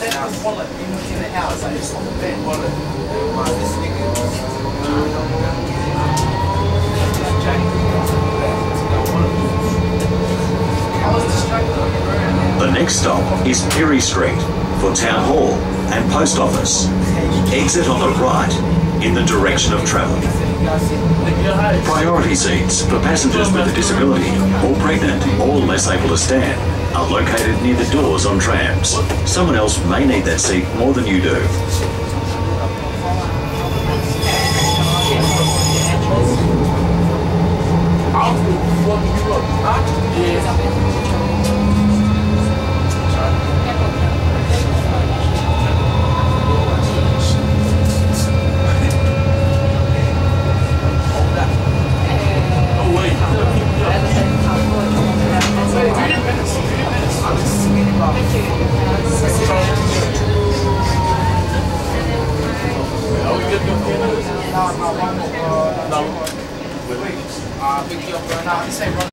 Wallet in the house. I just the bed. Wallet. This nigga. The next stop is Pirie Street for Town Hall and Post Office. Exit on the right in the direction of travel. Priority seats for passengers with a disability or pregnant or less able to stand are located near the doors on trams. Someone else may need that seat more than you do. I'll fuck you up. Huh? Yeah. No, no, one more. No. Wait, wait. Uh, pick you